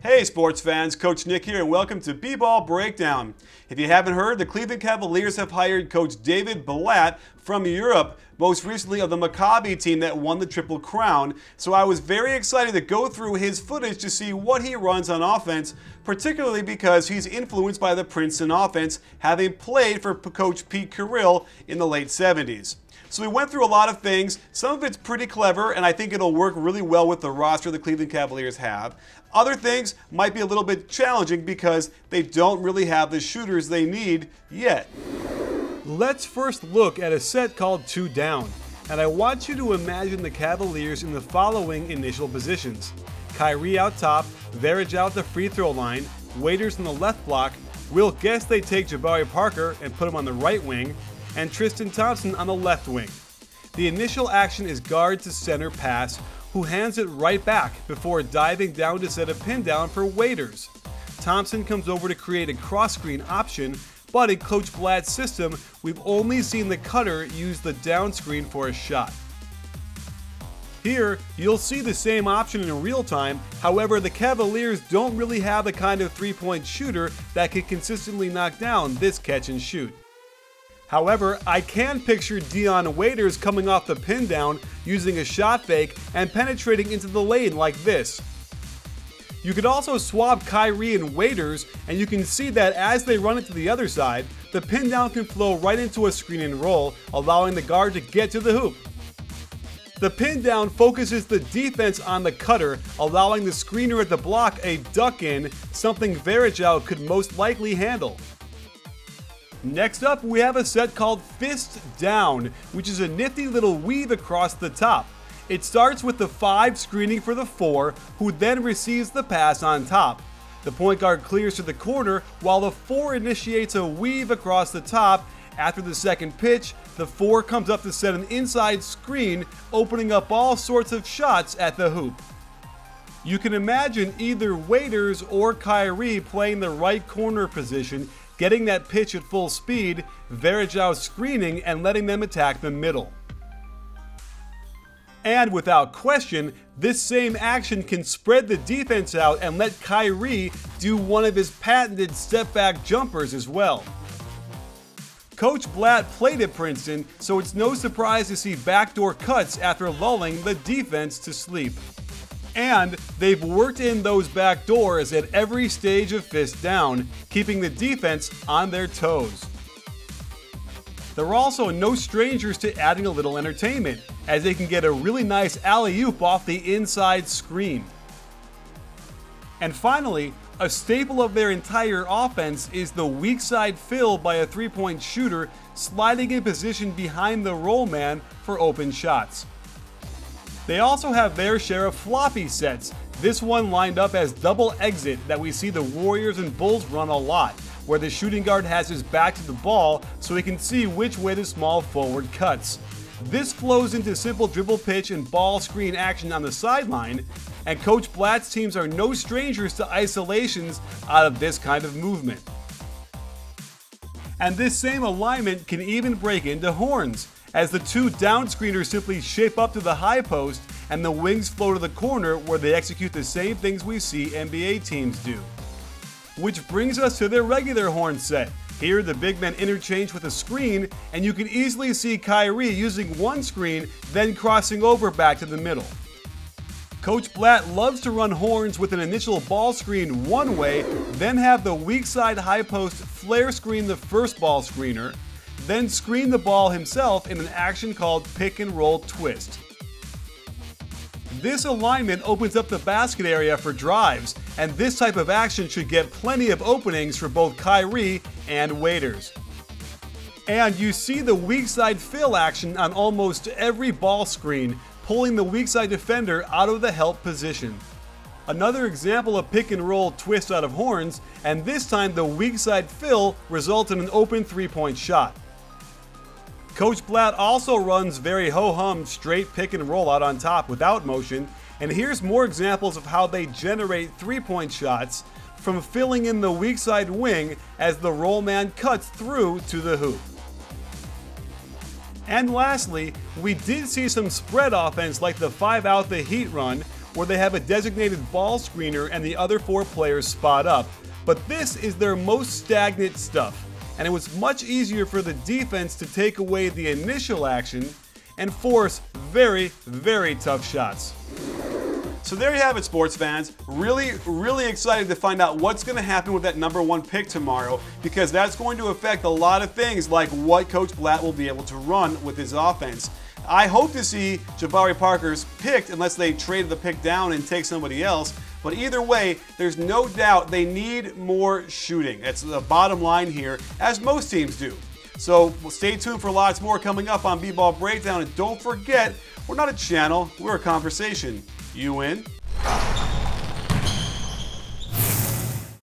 Hey sports fans, Coach Nick here and welcome to B-Ball Breakdown. If you haven't heard, the Cleveland Cavaliers have hired Coach David Blatt from Europe, most recently of the Maccabi team that won the Triple Crown. So I was very excited to go through his footage to see what he runs on offense, particularly because he's influenced by the Princeton offense, having played for Coach Pete Carril in the late 70s. So we went through a lot of things. Some of it's pretty clever, and I think it'll work really well with the roster the Cleveland Cavaliers have. Other things might be a little bit challenging because they don't really have the shooters they need yet. Let's first look at a set called Two Down, and I want you to imagine the Cavaliers in the following initial positions. Kyrie out top, Varejao out the free throw line, Waiters in the left block, we'll guess they take Jabari Parker and put him on the right wing, and Tristan Thompson on the left wing. The initial action is guard to center pass, who hands it right back before diving down to set a pin down for Waiters. Thompson comes over to create a cross screen option, but in Coach Blatt's system, we've only seen the cutter use the down screen for a shot. Here, you'll see the same option in real time, however, the Cavaliers don't really have the kind of three point shooter that can consistently knock down this catch and shoot. However, I can picture Dion Waiters coming off the pin down using a shot fake and penetrating into the lane like this. You could also swap Kyrie and Waiters, and you can see that as they run it to the other side, the pin down can flow right into a screen and roll, allowing the guard to get to the hoop. The pin down focuses the defense on the cutter, allowing the screener at the block a duck in, something Varejao could most likely handle. Next up, we have a set called Fist Down, which is a nifty little weave across the top. It starts with the 5 screening for the 4, who then receives the pass on top. The point guard clears to the corner, while the 4 initiates a weave across the top. After the second pitch, the 4 comes up to set an inside screen, opening up all sorts of shots at the hoop. You can imagine either Waiters or Kyrie playing the right corner position getting that pitch at full speed, Varejao screening and letting them attack the middle. And without question, this same action can spread the defense out and let Kyrie do one of his patented step back jumpers as well. Coach Blatt played at Princeton, so it's no surprise to see backdoor cuts after lulling the defense to sleep. And they've worked in those back doors at every stage of fist down, keeping the defense on their toes. They're also no strangers to adding a little entertainment, as they can get a really nice alley oop off the inside screen. And finally, a staple of their entire offense is the weak side fill by a three point shooter sliding in position behind the roll man for open shots. They also have their share of floppy sets, this one lined up as double exit that we see the Warriors and Bulls run a lot, where the shooting guard has his back to the ball so he can see which way the small forward cuts. This flows into simple dribble pitch and ball screen action on the sideline, and Coach Blatt's teams are no strangers to isolations out of this kind of movement. And this same alignment can even break into horns, as the two down screeners simply shape up to the high post and the wings flow to the corner where they execute the same things we see NBA teams do. Which brings us to their regular horn set. Here, the big men interchange with a screen, and you can easily see Kyrie using one screen, then crossing over back to the middle. Coach Blatt loves to run horns with an initial ball screen one way, then have the weak side high post flare screen the first ball screener, then screen the ball himself in an action called pick and roll twist. This alignment opens up the basket area for drives, and this type of action should get plenty of openings for both Kyrie and Waiters. And you see the weak side fill action on almost every ball screen, pulling the weak side defender out of the help position. Another example of pick and roll twist out of horns, and this time the weak side fill results in an open three point shot. Coach Blatt also runs very ho-hum straight pick and roll out on top without motion, and here's more examples of how they generate three-point shots from filling in the weak side wing as the roll man cuts through to the hoop. And lastly, we did see some spread offense like the 5 out the heat run, where they have a designated ball screener and the other four players spot up. But this is their most stagnant stuff, and it was much easier for the defense to take away the initial action and force very, very tough shots. So there you have it, sports fans. Really, really excited to find out what's going to happen with that number one pick tomorrow because that's going to affect a lot of things like what Coach Blatt will be able to run with his offense. I hope to see Jabari Parker's picked unless they trade the pick down and take somebody else. But either way, there's no doubt they need more shooting. That's the bottom line here, as most teams do. So stay tuned for lots more coming up on B-Ball Breakdown. And don't forget, we're not a channel, we're a conversation. You win,